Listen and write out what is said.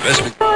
Investment.